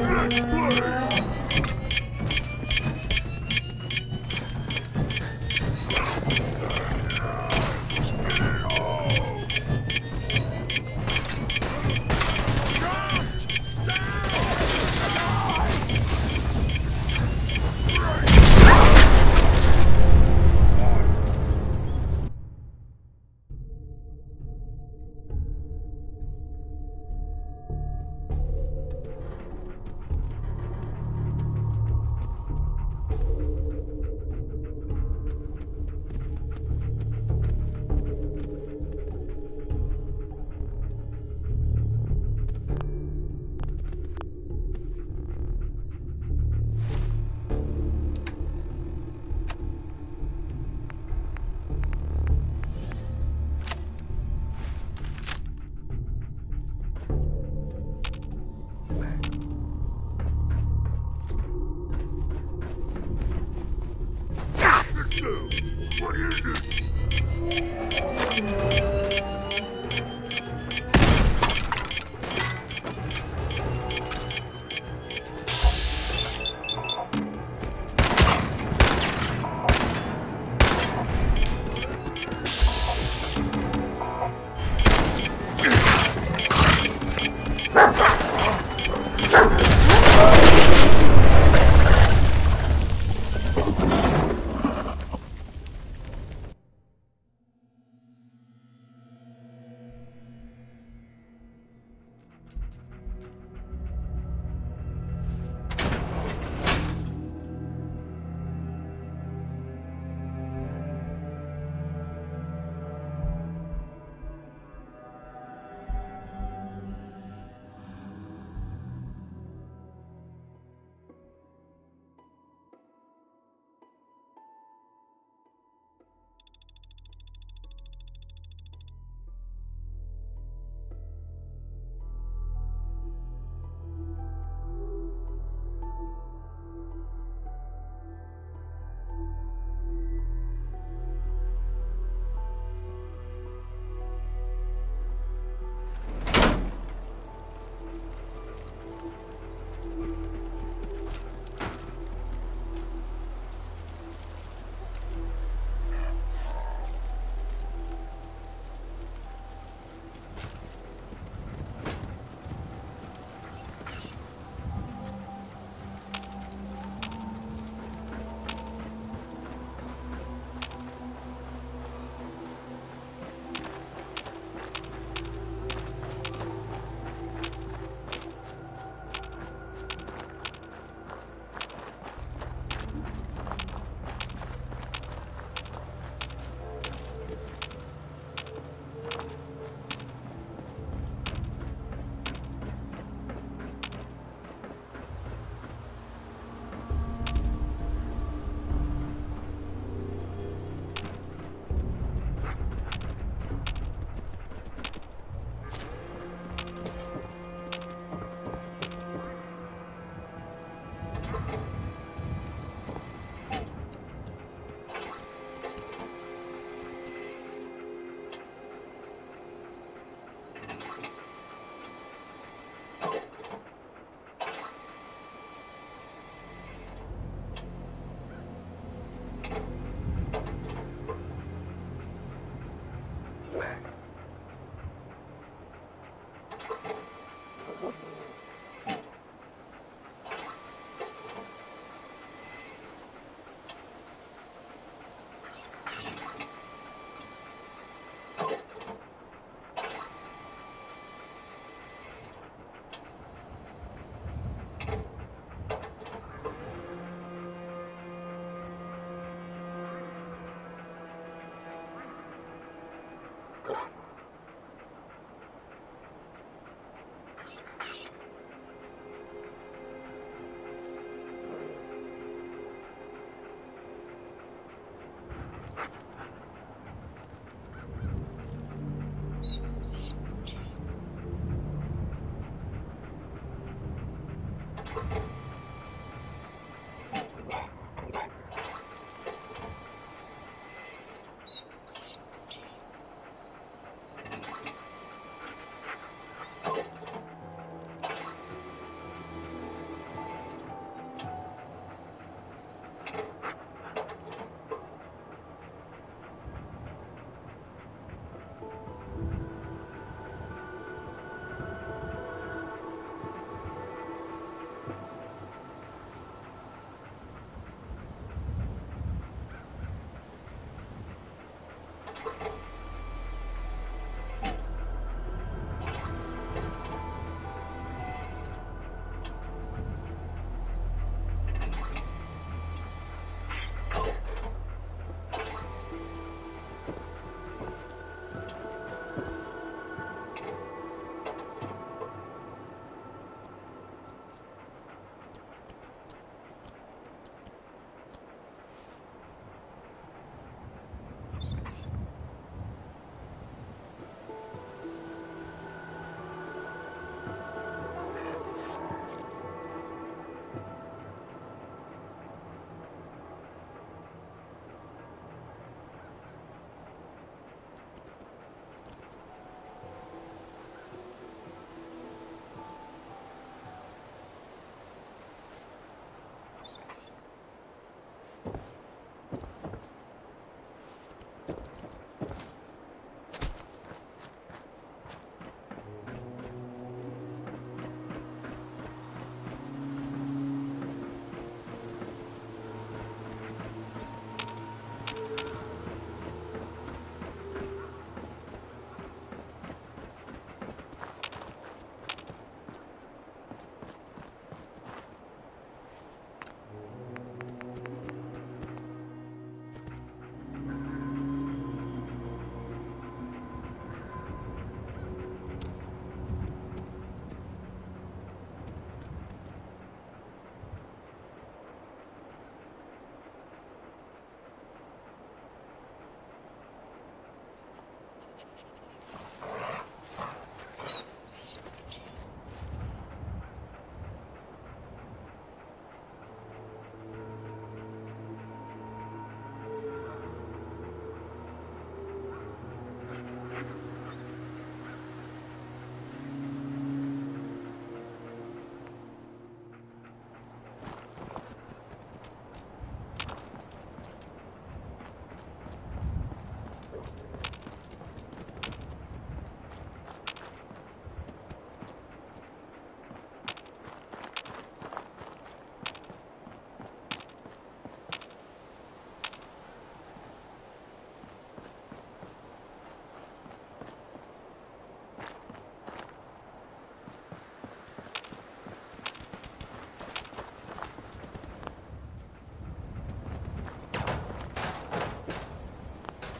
Let's play! What is it? you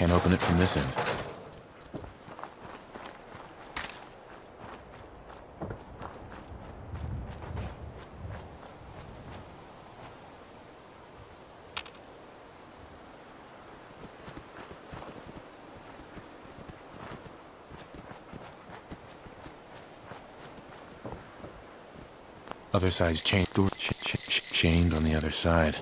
Can't open it from this end. Other side's chained. Door ch ch ch chained on the other side.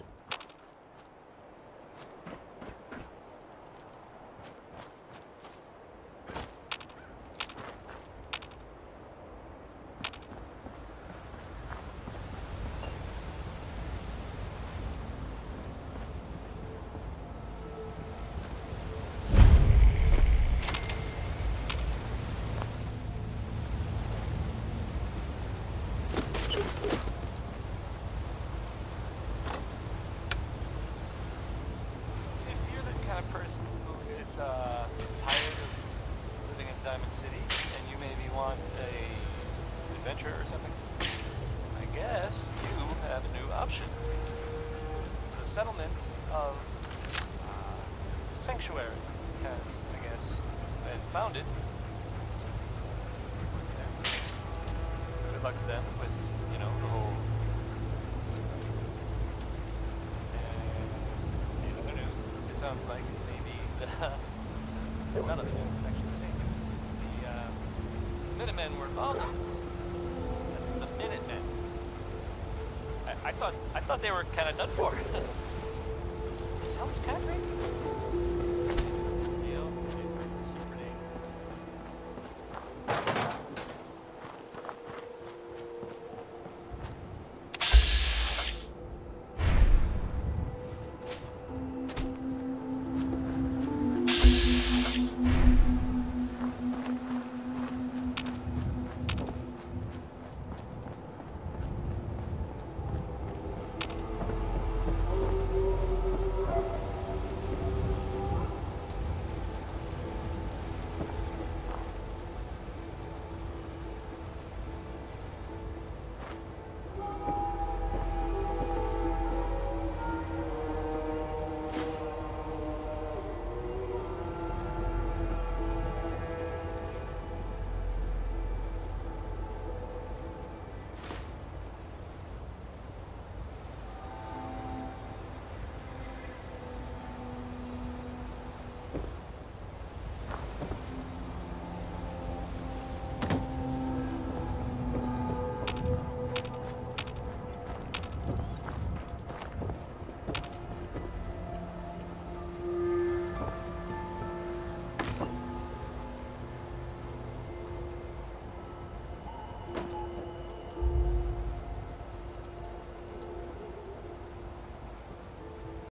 If you're the kind of person who is uh, tired of living in Diamond City and you maybe want a adventure or something, I guess you have a new option. The settlement of uh, Sanctuary has, I guess, been founded. Yeah. To them with, you know, the whole and news, it sounds like maybe the none of the news, actually the same news. The uh, Minutemen were involved in this. The Minutemen. I, I thought I thought they were kind of done for.